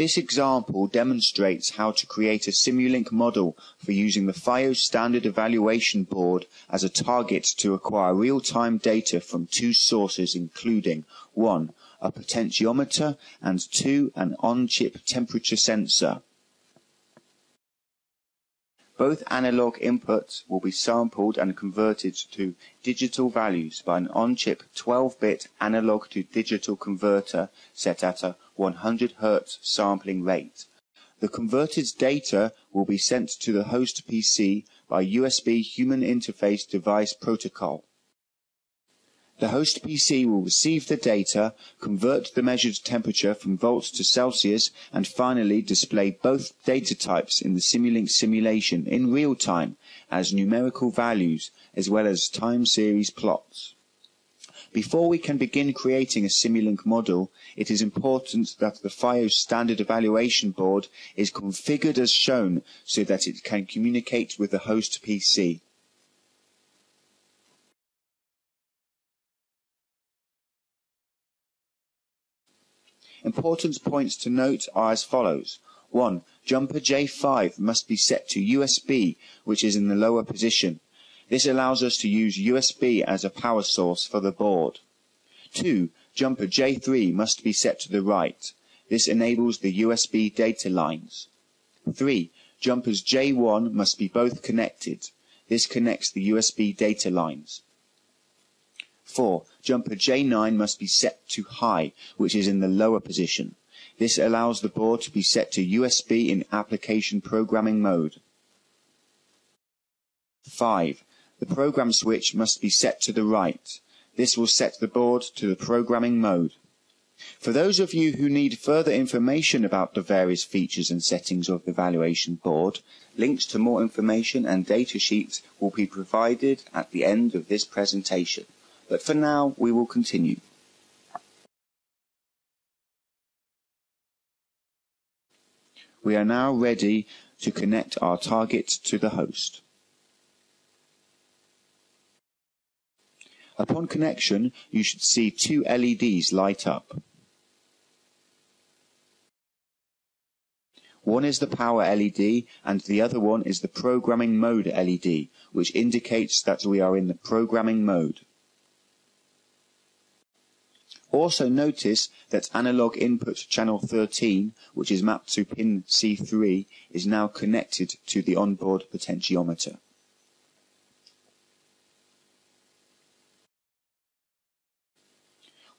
This example demonstrates how to create a Simulink model for using the FIO Standard Evaluation Board as a target to acquire real-time data from two sources including 1. a potentiometer and 2. an on-chip temperature sensor. Both analog inputs will be sampled and converted to digital values by an on-chip 12-bit analog to digital converter set at a 100 Hz sampling rate. The converted data will be sent to the host PC by USB Human Interface Device Protocol. The host PC will receive the data, convert the measured temperature from volts to Celsius, and finally display both data types in the Simulink simulation in real time as numerical values as well as time series plots. Before we can begin creating a Simulink model, it is important that the FIO standard evaluation board is configured as shown so that it can communicate with the host PC. Important points to note are as follows. 1. Jumper J5 must be set to USB, which is in the lower position. This allows us to use USB as a power source for the board. 2. Jumper J3 must be set to the right. This enables the USB data lines. 3. Jumpers J1 must be both connected. This connects the USB data lines. 4. Jumper J9 must be set to high, which is in the lower position. This allows the board to be set to USB in application programming mode. 5. The program switch must be set to the right. This will set the board to the programming mode. For those of you who need further information about the various features and settings of the evaluation board, links to more information and data sheets will be provided at the end of this presentation. But for now, we will continue. We are now ready to connect our target to the host. Upon connection, you should see two LEDs light up. One is the power LED and the other one is the programming mode LED, which indicates that we are in the programming mode. Also notice that analog input channel 13, which is mapped to pin C3, is now connected to the onboard potentiometer.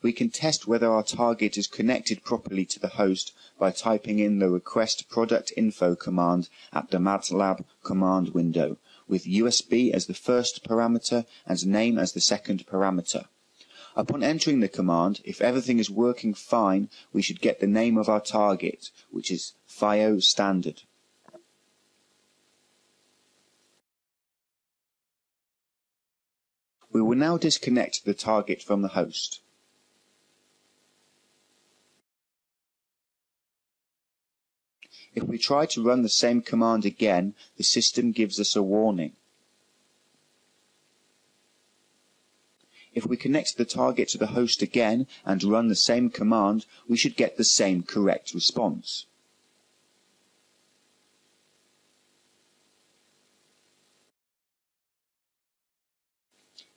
We can test whether our target is connected properly to the host by typing in the request product info command at the MATLAB command window, with USB as the first parameter and name as the second parameter. Upon entering the command, if everything is working fine, we should get the name of our target, which is FIO standard. We will now disconnect the target from the host. If we try to run the same command again, the system gives us a warning. If we connect the target to the host again and run the same command, we should get the same correct response.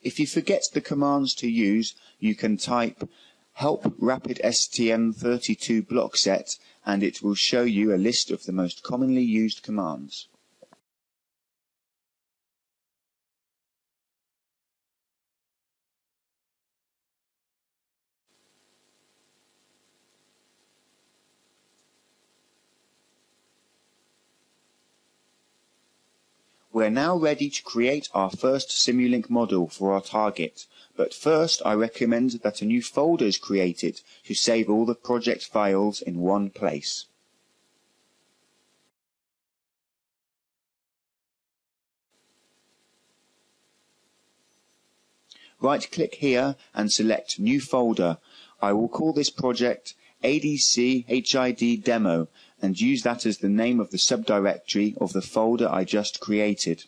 If you forget the commands to use, you can type help rapid STM32 block set and it will show you a list of the most commonly used commands. We are now ready to create our first Simulink model for our target, but first I recommend that a new folder is created to save all the project files in one place. Right click here and select New Folder. I will call this project ADC HID Demo and use that as the name of the subdirectory of the folder I just created.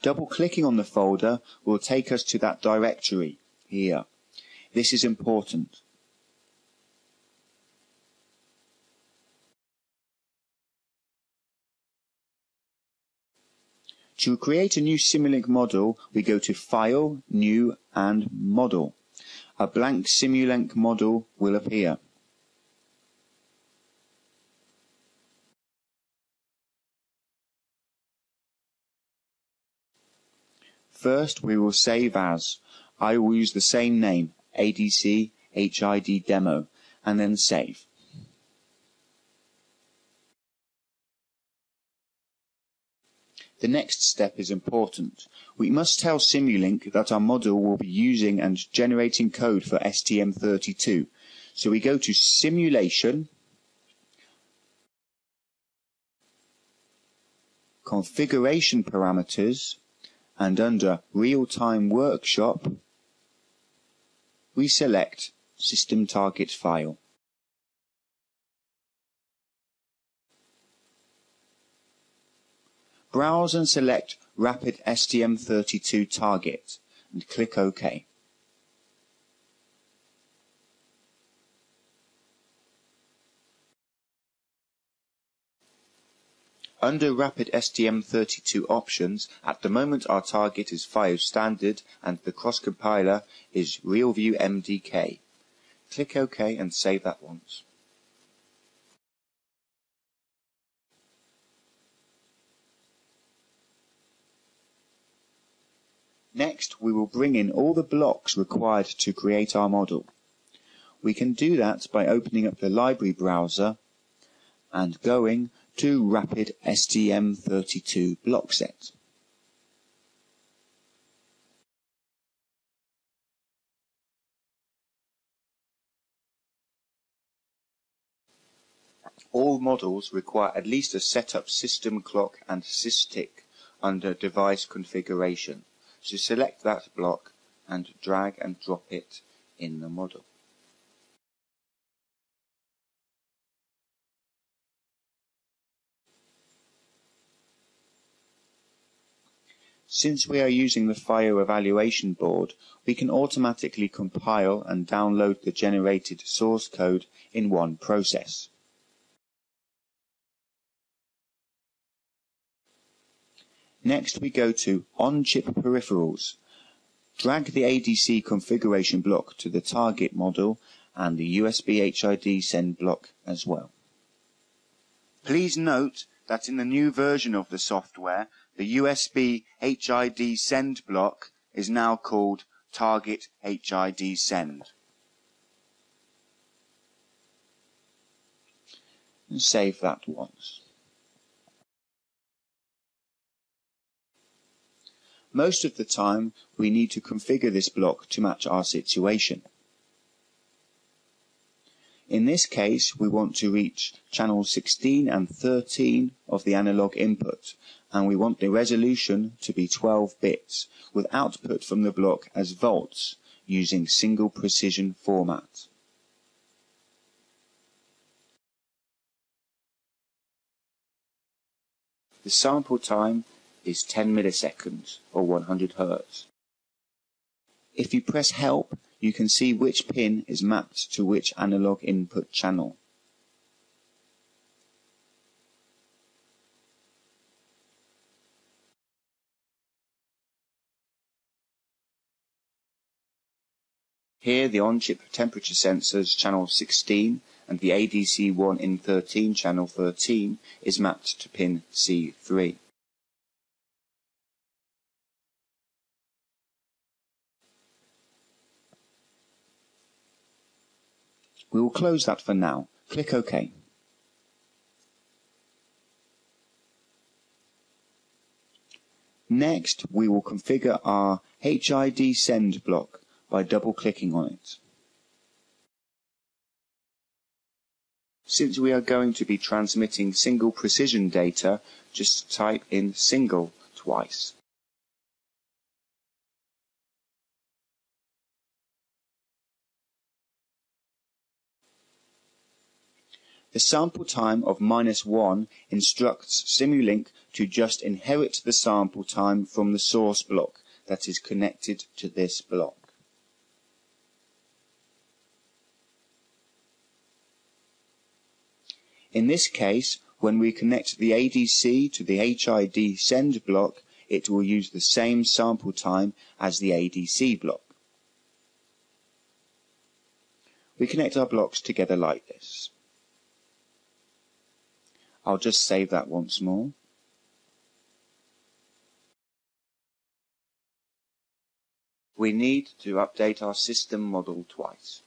Double clicking on the folder will take us to that directory here. This is important. To create a new Simulink model, we go to File, New, and Model. A blank Simulink model will appear. First, we will save as. I will use the same name, ADC HID Demo, and then save. The next step is important. We must tell Simulink that our model will be using and generating code for STM32. So we go to Simulation, Configuration Parameters, and under Real-Time Workshop, we select System Target File. Browse and select Rapid STM32 Target and click OK. Under Rapid STM32 options, at the moment our target is FiOS Standard and the cross-compiler is RealView MDK. Click OK and save that once. Next, we will bring in all the blocks required to create our model. We can do that by opening up the library browser and going to Rapid STM32 block set. All models require at least a setup system clock and SysTick under device configuration. So select that block and drag and drop it in the model. Since we are using the FIO evaluation board, we can automatically compile and download the generated source code in one process. Next we go to On-Chip Peripherals. Drag the ADC configuration block to the target model and the USB HID send block as well. Please note that in the new version of the software, the USB HID send block is now called Target HID Send. And save that once. Most of the time, we need to configure this block to match our situation. In this case, we want to reach channels 16 and 13 of the analog input, and we want the resolution to be 12 bits, with output from the block as volts, using single precision format. The sample time is 10 milliseconds or 100 Hertz. If you press help, you can see which pin is mapped to which analog input channel. Here the on-chip temperature sensors channel 16 and the ADC1 in 13 channel 13 is mapped to pin C3. We will close that for now. Click OK. Next, we will configure our HID send block by double-clicking on it. Since we are going to be transmitting single precision data, just type in single twice. The sample time of minus 1 instructs Simulink to just inherit the sample time from the source block that is connected to this block. In this case, when we connect the ADC to the HID send block, it will use the same sample time as the ADC block. We connect our blocks together like this. I'll just save that once more. We need to update our system model twice.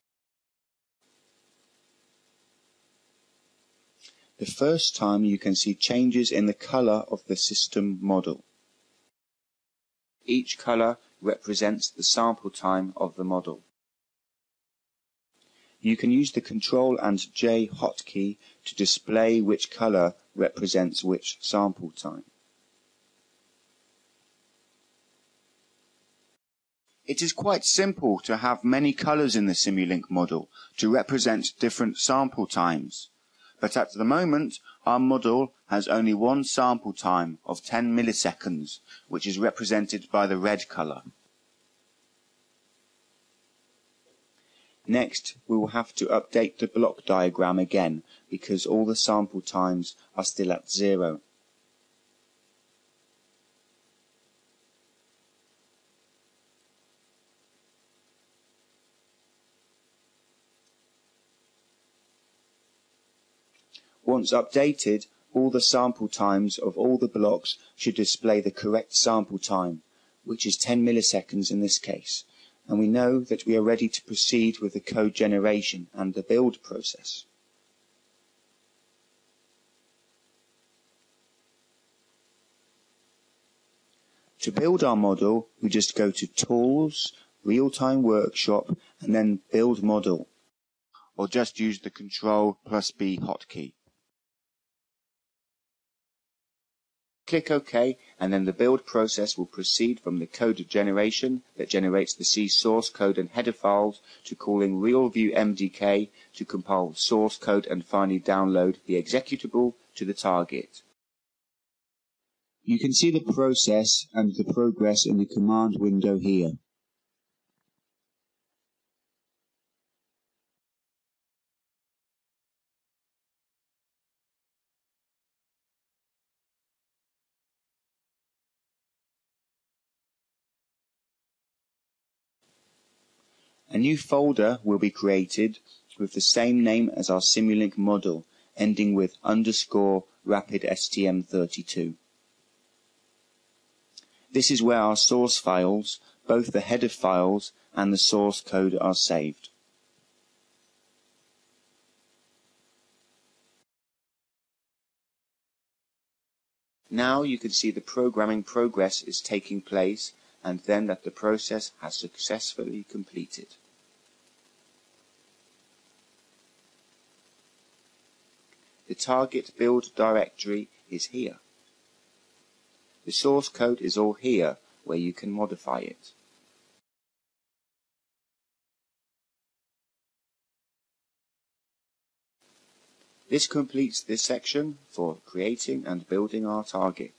The first time you can see changes in the color of the system model. Each color represents the sample time of the model. You can use the Control and J hotkey to display which color represents which sample time. It is quite simple to have many colors in the Simulink model to represent different sample times. But at the moment, our model has only one sample time of 10 milliseconds, which is represented by the red color. Next, we will have to update the block diagram again because all the sample times are still at zero. Once updated, all the sample times of all the blocks should display the correct sample time, which is 10 milliseconds in this case and we know that we are ready to proceed with the code generation and the build process. To build our model, we just go to Tools, Real-Time Workshop, and then Build Model, or just use the Control plus B hotkey. Click OK and then the build process will proceed from the code generation that generates the C source code and header files to calling RealView MDK to compile source code and finally download the executable to the target. You can see the process and the progress in the command window here. A new folder will be created with the same name as our Simulink model, ending with underscore rapid STM32. This is where our source files, both the header files and the source code are saved. Now you can see the programming progress is taking place and then that the process has successfully completed. The target build directory is here. The source code is all here where you can modify it. This completes this section for creating and building our target.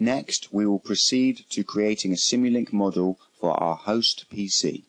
Next, we will proceed to creating a Simulink model for our host PC.